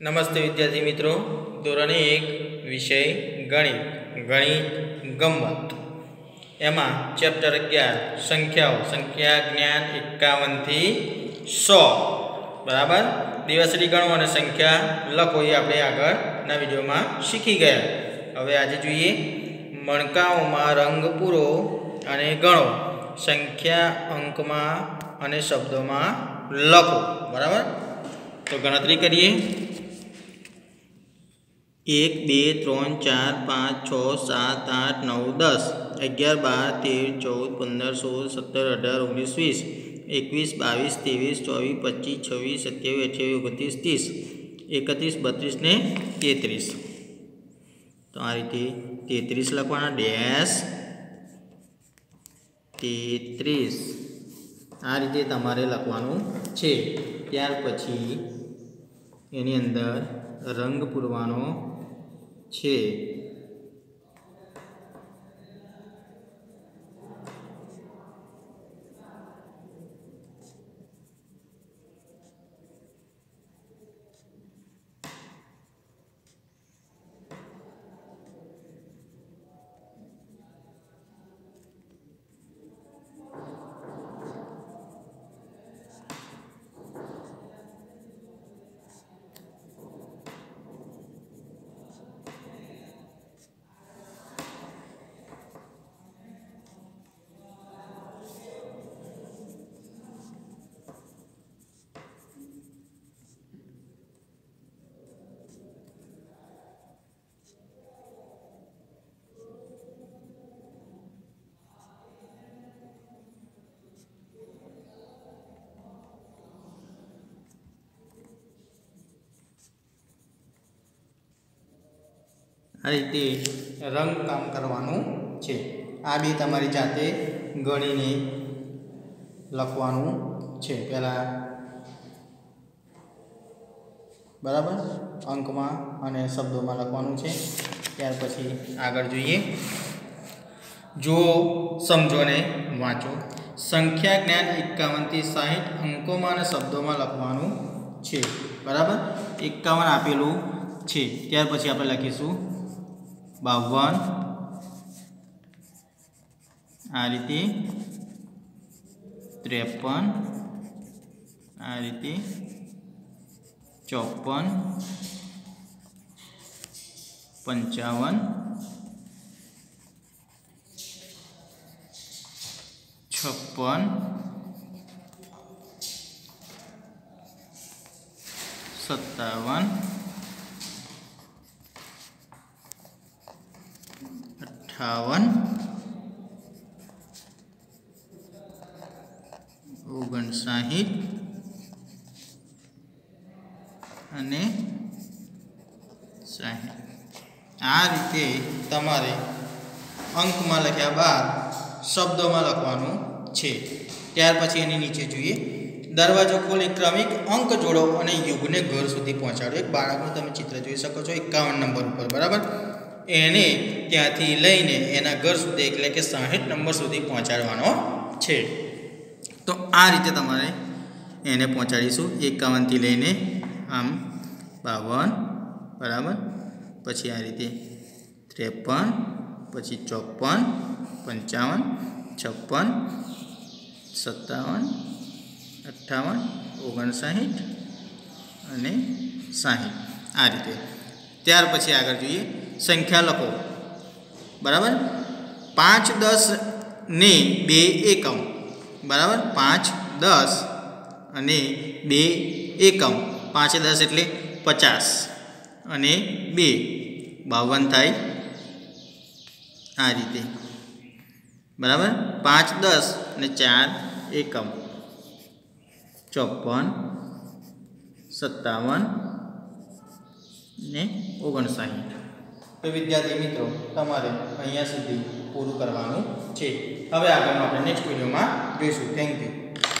નમસ્તે વિદ્યાર્થી મિત્રો. ધોરણ એક વિષય ગણિત ગણિત ગમ્મત. એમાં ચેપ્ટર અગિયાર, સંખ્યાઓ, સંખ્યા જ્ઞાન એકાવનથી સો. બરાબર? દિવસરી ગણો અને સંખ્યા લખો એ આપણે આગળના વિડીયોમાં શીખી ગયા. હવે આજે જોઈએ મણકાઓમાં રંગ પૂરો અને ગણો. સંખ્યા અંકમાં અને શબ્દોમાં લખો. બરાબર? તો ગણતરી કરીએ. એક, બે, ત્રણ, ચાર, પાંચ, છ, સાત, આઠ, નવ, દસ, અગિયાર, બાર, તેર, ચૌદ, પંદર, સોળ, સત્તર, અઢાર, ઓગણીસ, વીસ, એકવીસ, બાવીસ, ત્રેવીસ, ચોવીસ, પચીસ, છવ્વીસ, સત્યાવીસ, અઠ્યાવીસ, ઓગણત્રીસ, ત્રીસ, એકત્રીસ, બત્રીસ ને તેત્રીસ. તો આ રીતે તેત્રીસ લખવાના ડેશ તેત્રીસ. આ રીતે તમારે લખવાનું છે. ત્યાર પછી એની અંદર રંગ પૂરવાનો છે. આ રીતે રંગ કામ કરવાનું છે. આ બી તમારી જાતે ગણીને લખવાનું છે. પહેલાં બરાબર? અંકમાં અને શબ્દોમાં લખવાનું છે. ત્યાર પછી આગળ જોઈએ. જો સમજો ને વાંચો. સંખ્યા જ્ઞાન એકાવનથી સાહીઠ અંકોમાં અને શબ્દોમાં લખવાનું છે. બરાબર? એકાવન આપેલું છે. ત્યાર પછી આપણે લખીશું બાવન. આ રીતે ત્રેપન. આ રીતે ચોપન. પંચાવન. છપ્પન. સત્તાવન. અઠાવન ઓગણસાહીઠ. અને સાહીઠ. આ રીતે તમારે અંકમાં લખ્યા બાદ શબ્દોમાં લખવાનું છે. ત્યાર પછી એની નીચે જોઈએ. દરવાજો ખોલી ક્રમિક અંક જોડો અને યુગને ઘર સુધી પહોંચાડો. એક બાળકનું તમે ચિત્ર જોઈ શકો છો. એકાવન નંબર ઉપર. બરાબર? એને ત્યાંથી લઈને એના ઘર સુધી, એટલે કે સાહીઠ નંબર સુધી પહોંચાડવાનો છે. તો આ રીતે તમારે એને પહોંચાડીશું. એકાવનથી લઈને આમ બાવન, બરાબર? પછી આ રીતે ત્રેપન, પછી ચોપન, પંચાવન, છપ્પન, સત્તાવન, અઠ્ઠાવન ઓગણસાઠ અને સાહીઠ. આ રીતે. ત્યાર પછી આગળ જોઈએ. સંખ્યા લખો. બરાબર? પાંચ, દસ ને બે એકમ. બરાબર? પાંચ, દસ અને બે એકમ. પાંચ, દસ એટલે પચાસ અને બે. બાવન થાય આ રીતે. બરાબર? પાંચ, દસ અને ચાર એકમ. ચોપન, સત્તાવન ને ઓગણસાઠ. તો વિદ્યાર્થી મિત્રો, તમારે અહીંયા સુધી પૂરું કરવાનું છે. હવે આગળનું આપણે નેક્સ્ટ વિડીયોમાં જોઈશું. Thank you